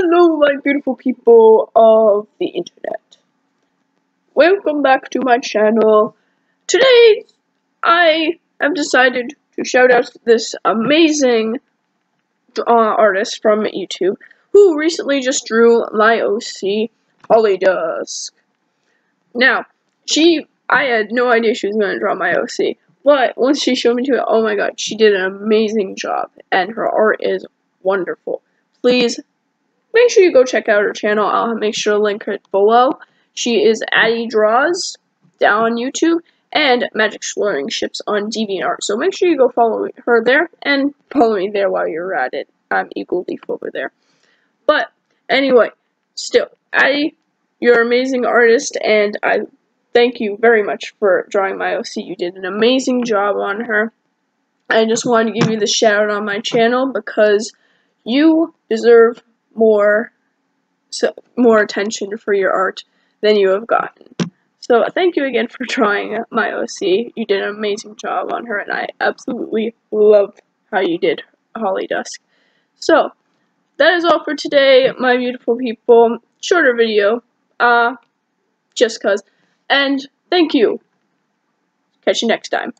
Hello, my beautiful people of the internet. Welcome back to my channel. Today, I have decided to shout out this amazing uh, artist from YouTube who recently just drew my OC, Hollydusk. Now, she, I had no idea she was going to draw my OC, but once she showed me to it, oh my god, she did an amazing job, and her art is wonderful. Please make sure you go check out her channel. I'll make sure to link it below. She is Addie Draws down on YouTube and Magic Swirling Ships on DeviantArt. So make sure you go follow her there and follow me there while you're at it. I'm Eagleleaf over there. But anyway, still, Addie, you're an amazing artist and I thank you very much for drawing my OC. You did an amazing job on her. I just wanted to give you the shout out on my channel because you deserve more so, more attention for your art than you have gotten. So thank you again for drawing my OC. You did an amazing job on her, and I absolutely love how you did Hollydusk. So that is all for today, my beautiful people. Shorter video, uh, just cause. And thank you. Catch you next time.